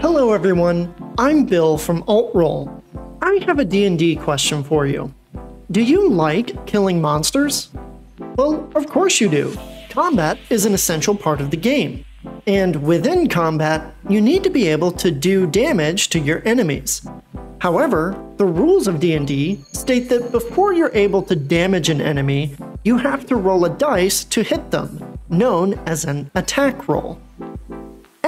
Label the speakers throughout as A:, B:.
A: Hello everyone, I'm Bill from Altrole. I have a D&D question for you. Do you like killing monsters? Well, of course you do. Combat is an essential part of the game. And within combat, you need to be able to do damage to your enemies. However, the rules of D&D state that before you're able to damage an enemy, you have to roll a dice to hit them, known as an attack roll.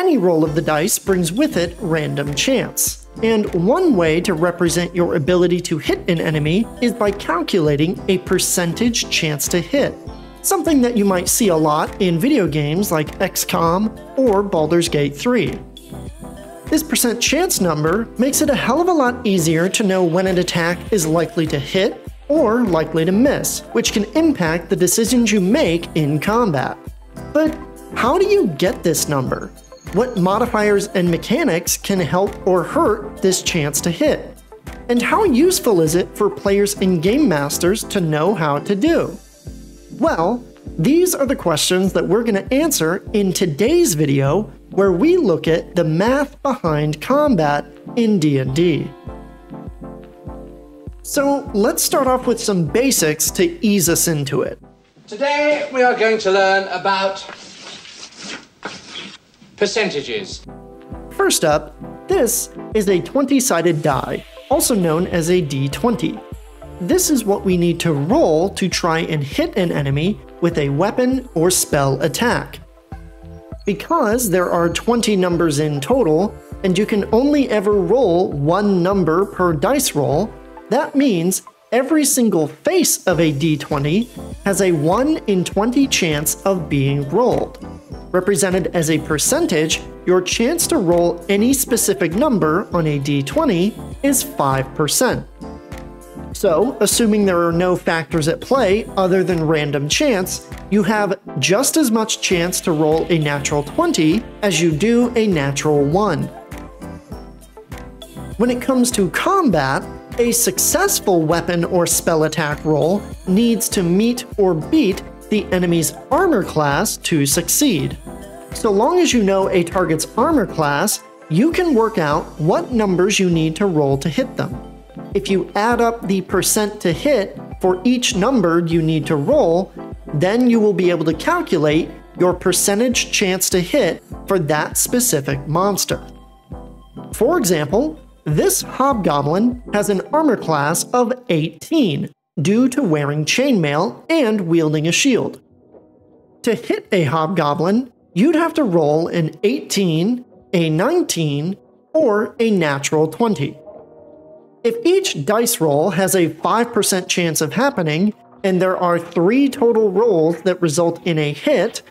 A: Any roll of the dice brings with it random chance. And one way to represent your ability to hit an enemy is by calculating a percentage chance to hit. Something that you might see a lot in video games like XCOM or Baldur's Gate 3. This percent chance number makes it a hell of a lot easier to know when an attack is likely to hit or likely to miss, which can impact the decisions you make in combat. But how do you get this number? What modifiers and mechanics can help or hurt this chance to hit? And how useful is it for players and game masters to know how to do? Well, these are the questions that we're going to answer in today's video where we look at the math behind combat in D&D. So let's start off with some basics to ease us into it.
B: Today we are going to learn about percentages.
A: First up, this is a 20-sided die, also known as a D20. This is what we need to roll to try and hit an enemy with a weapon or spell attack. Because there are 20 numbers in total, and you can only ever roll one number per dice roll, that means every single face of a d20 has a 1 in 20 chance of being rolled. Represented as a percentage, your chance to roll any specific number on a d20 is 5%. So, assuming there are no factors at play other than random chance, you have just as much chance to roll a natural 20 as you do a natural 1. When it comes to combat, a successful weapon or spell attack roll needs to meet or beat the enemy's armor class to succeed. So long as you know a target's armor class, you can work out what numbers you need to roll to hit them. If you add up the percent to hit for each number you need to roll, then you will be able to calculate your percentage chance to hit for that specific monster. For example, this hobgoblin has an armor class of 18 due to wearing chainmail and wielding a shield. To hit a hobgoblin, you'd have to roll an 18, a 19, or a natural 20. If each dice roll has a 5% chance of happening, and there are three total rolls that result in a hit,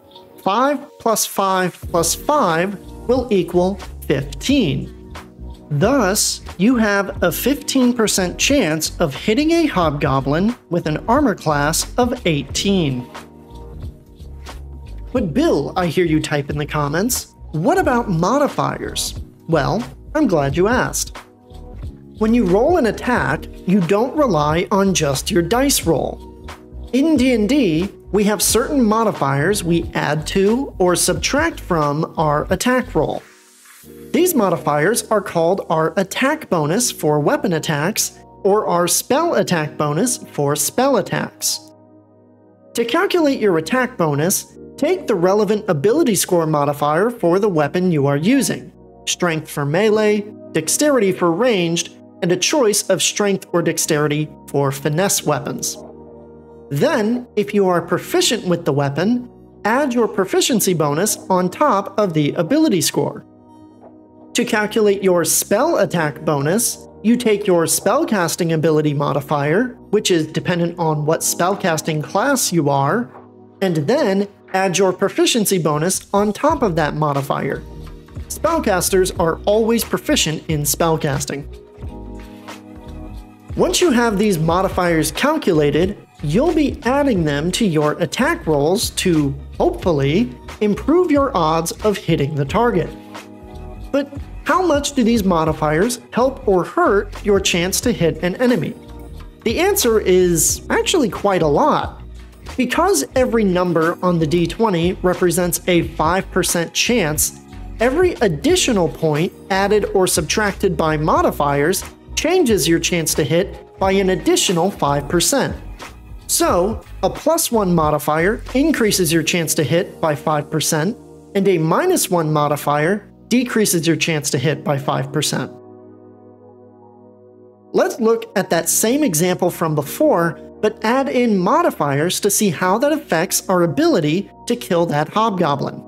A: 5 plus 5 plus 5 will equal 15. Thus, you have a 15% chance of hitting a hobgoblin with an armor class of 18. But Bill, I hear you type in the comments, what about modifiers? Well, I'm glad you asked. When you roll an attack, you don't rely on just your dice roll. In D&D, we have certain modifiers we add to or subtract from our attack roll. These modifiers are called our attack bonus for weapon attacks or our spell attack bonus for spell attacks. To calculate your attack bonus, take the relevant ability score modifier for the weapon you are using, strength for melee, dexterity for ranged, and a choice of strength or dexterity for finesse weapons. Then, if you are proficient with the weapon, add your proficiency bonus on top of the ability score. To calculate your spell attack bonus, you take your spellcasting ability modifier, which is dependent on what spellcasting class you are, and then add your proficiency bonus on top of that modifier. Spellcasters are always proficient in spellcasting. Once you have these modifiers calculated, you'll be adding them to your attack rolls to, hopefully, improve your odds of hitting the target. But how much do these modifiers help or hurt your chance to hit an enemy? The answer is actually quite a lot. Because every number on the d20 represents a 5% chance, every additional point added or subtracted by modifiers changes your chance to hit by an additional 5%. So, a plus 1 modifier increases your chance to hit by 5%, and a minus 1 modifier decreases your chance to hit by 5%. Let's look at that same example from before, but add in modifiers to see how that affects our ability to kill that hobgoblin.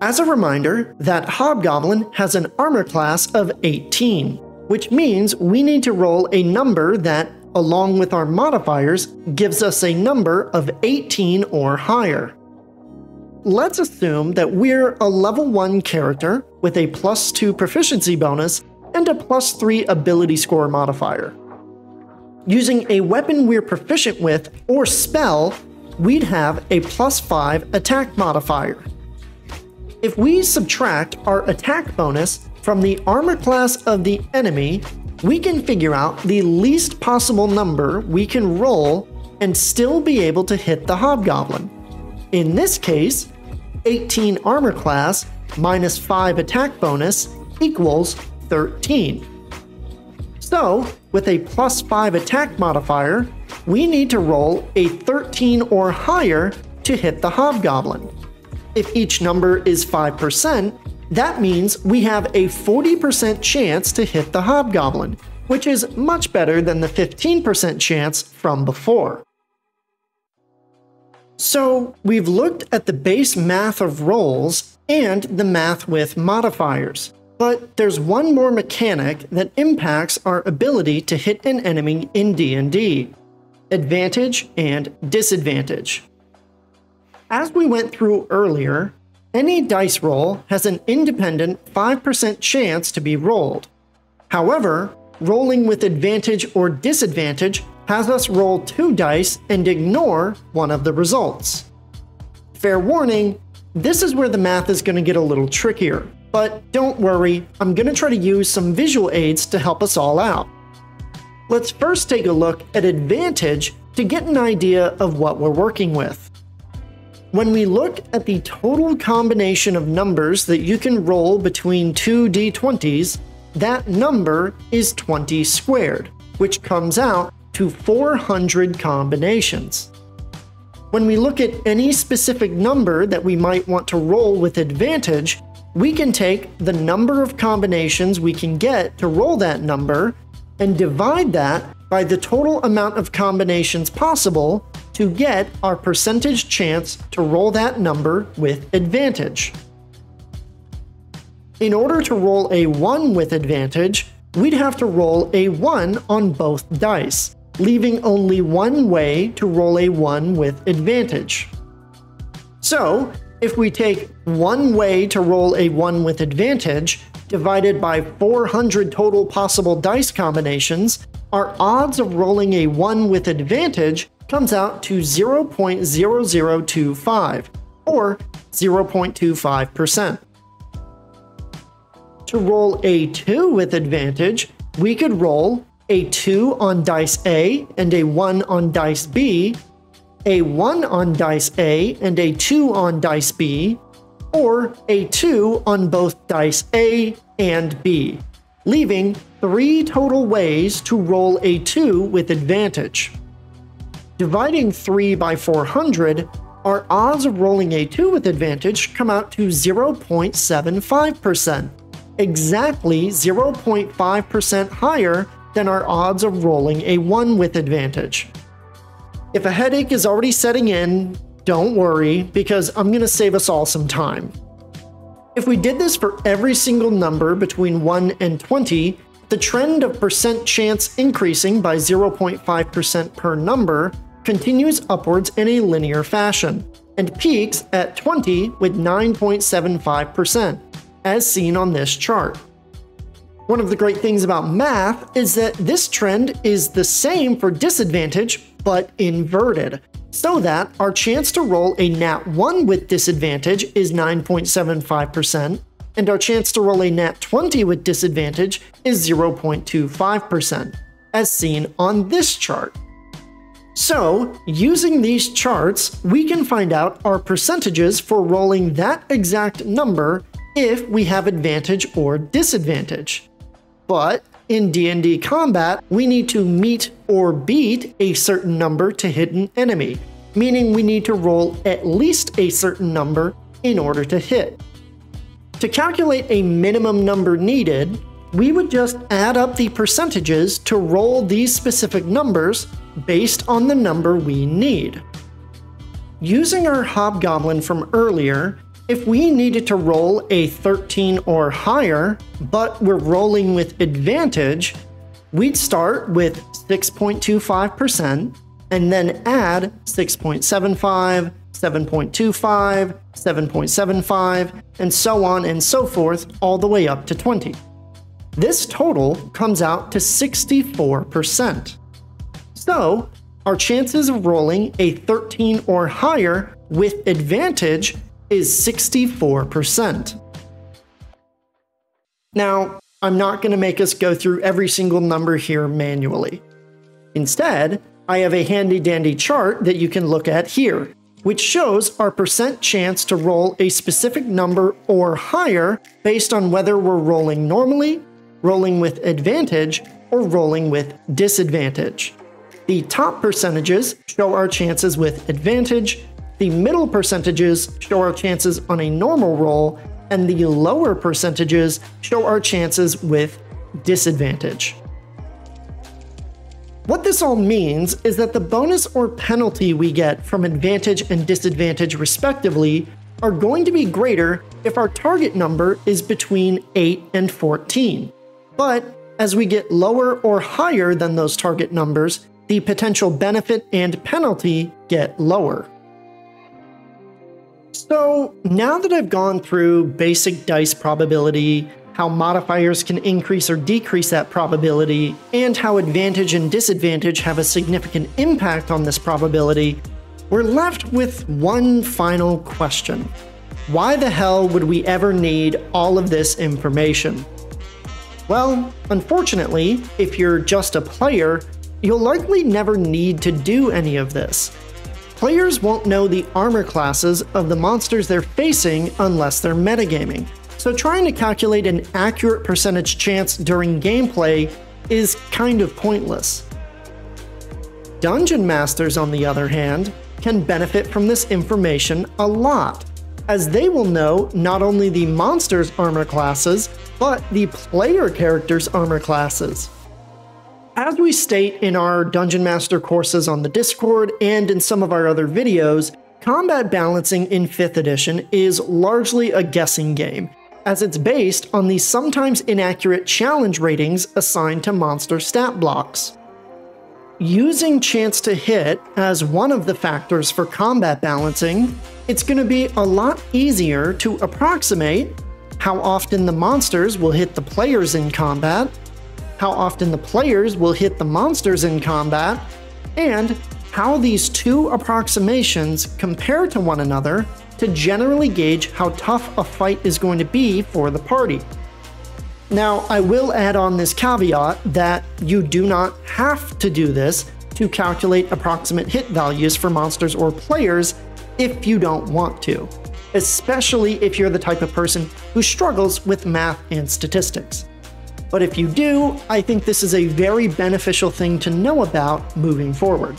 A: As a reminder, that hobgoblin has an armor class of 18, which means we need to roll a number that, along with our modifiers, gives us a number of 18 or higher. Let's assume that we're a level 1 character with a plus 2 proficiency bonus and a plus 3 ability score modifier. Using a weapon we're proficient with or spell, we'd have a plus 5 attack modifier. If we subtract our attack bonus from the armor class of the enemy, we can figure out the least possible number we can roll and still be able to hit the hobgoblin. In this case, 18 armor class minus 5 attack bonus equals 13. So, with a plus 5 attack modifier, we need to roll a 13 or higher to hit the hobgoblin. If each number is 5%, that means we have a 40% chance to hit the hobgoblin, which is much better than the 15% chance from before. So, we've looked at the base math of rolls and the math with modifiers. But there's one more mechanic that impacts our ability to hit an enemy in D&D. Advantage and disadvantage. As we went through earlier, any dice roll has an independent 5% chance to be rolled. However, rolling with advantage or disadvantage has us roll two dice and ignore one of the results. Fair warning, this is where the math is going to get a little trickier. But don't worry, I'm going to try to use some visual aids to help us all out. Let's first take a look at advantage to get an idea of what we're working with. When we look at the total combination of numbers that you can roll between two d20s, that number is 20 squared, which comes out to 400 combinations. When we look at any specific number that we might want to roll with advantage, we can take the number of combinations we can get to roll that number and divide that by the total amount of combinations possible to get our percentage chance to roll that number with advantage. In order to roll a 1 with advantage, we'd have to roll a 1 on both dice, leaving only one way to roll a 1 with advantage. So, if we take one way to roll a 1 with advantage, divided by 400 total possible dice combinations, our odds of rolling a 1 with advantage comes out to 0.0025, or 0.25%. To roll a 2 with advantage, we could roll a 2 on dice A and a 1 on dice B, a 1 on dice A and a 2 on dice B, or a 2 on both dice A and B, leaving three total ways to roll a 2 with advantage. Dividing 3 by 400, our odds of rolling a 2 with advantage come out to 0.75%, exactly 0.5% higher than our odds of rolling a 1 with advantage. If a headache is already setting in, don't worry, because I'm going to save us all some time. If we did this for every single number between 1 and 20, the trend of percent chance increasing by 0.5% per number continues upwards in a linear fashion, and peaks at 20 with 9.75%, as seen on this chart. One of the great things about math is that this trend is the same for disadvantage but inverted, so that our chance to roll a nat 1 with disadvantage is 9.75%, and our chance to roll a nat 20 with disadvantage is 0.25%, as seen on this chart. So, using these charts, we can find out our percentages for rolling that exact number if we have advantage or disadvantage. But in D&D combat, we need to meet or beat a certain number to hit an enemy, meaning we need to roll at least a certain number in order to hit. To calculate a minimum number needed, we would just add up the percentages to roll these specific numbers based on the number we need. Using our Hobgoblin from earlier, if we needed to roll a 13 or higher, but we're rolling with advantage, we'd start with 6.25% and then add 6.75, 7.25, 7.75, and so on and so forth all the way up to 20. This total comes out to 64%. So, our chances of rolling a 13 or higher with advantage is 64%. Now, I'm not going to make us go through every single number here manually. Instead, I have a handy dandy chart that you can look at here, which shows our percent chance to roll a specific number or higher based on whether we're rolling normally, rolling with advantage, or rolling with disadvantage. The top percentages show our chances with advantage, the middle percentages show our chances on a normal roll, and the lower percentages show our chances with disadvantage. What this all means is that the bonus or penalty we get from advantage and disadvantage respectively are going to be greater if our target number is between 8 and 14. But as we get lower or higher than those target numbers, the potential benefit and penalty get lower. So now that I've gone through basic dice probability, how modifiers can increase or decrease that probability, and how advantage and disadvantage have a significant impact on this probability, we're left with one final question. Why the hell would we ever need all of this information? Well, unfortunately, if you're just a player, you'll likely never need to do any of this. Players won't know the armor classes of the monsters they're facing unless they're metagaming, so trying to calculate an accurate percentage chance during gameplay is kind of pointless. Dungeon Masters, on the other hand, can benefit from this information a lot, as they will know not only the monster's armor classes, but the player character's armor classes. As we state in our Dungeon Master courses on the Discord and in some of our other videos, combat balancing in 5th edition is largely a guessing game, as it's based on the sometimes inaccurate challenge ratings assigned to monster stat blocks. Using chance to hit as one of the factors for combat balancing, it's going to be a lot easier to approximate how often the monsters will hit the players in combat how often the players will hit the monsters in combat, and how these two approximations compare to one another to generally gauge how tough a fight is going to be for the party. Now, I will add on this caveat that you do not have to do this to calculate approximate hit values for monsters or players if you don't want to, especially if you're the type of person who struggles with math and statistics. But if you do, I think this is a very beneficial thing to know about moving forward.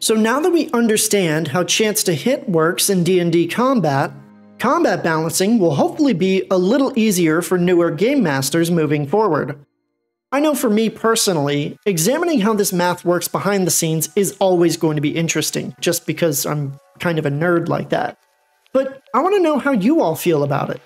A: So now that we understand how chance to hit works in D&D combat, combat balancing will hopefully be a little easier for newer game masters moving forward. I know for me personally, examining how this math works behind the scenes is always going to be interesting, just because I'm kind of a nerd like that. But I want to know how you all feel about it.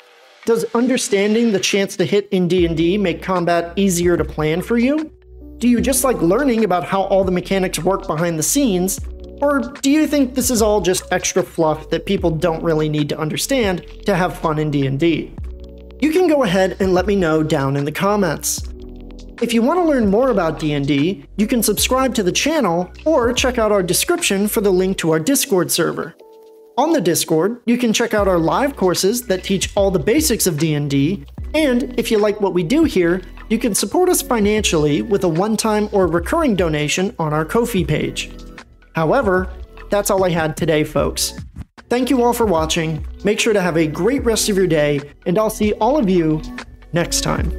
A: Does understanding the chance to hit in D&D make combat easier to plan for you? Do you just like learning about how all the mechanics work behind the scenes? Or do you think this is all just extra fluff that people don't really need to understand to have fun in D&D? You can go ahead and let me know down in the comments. If you want to learn more about D&D, you can subscribe to the channel or check out our description for the link to our Discord server. On the Discord, you can check out our live courses that teach all the basics of D&D, and if you like what we do here, you can support us financially with a one-time or recurring donation on our Ko-fi page. However, that's all I had today, folks. Thank you all for watching. Make sure to have a great rest of your day, and I'll see all of you next time.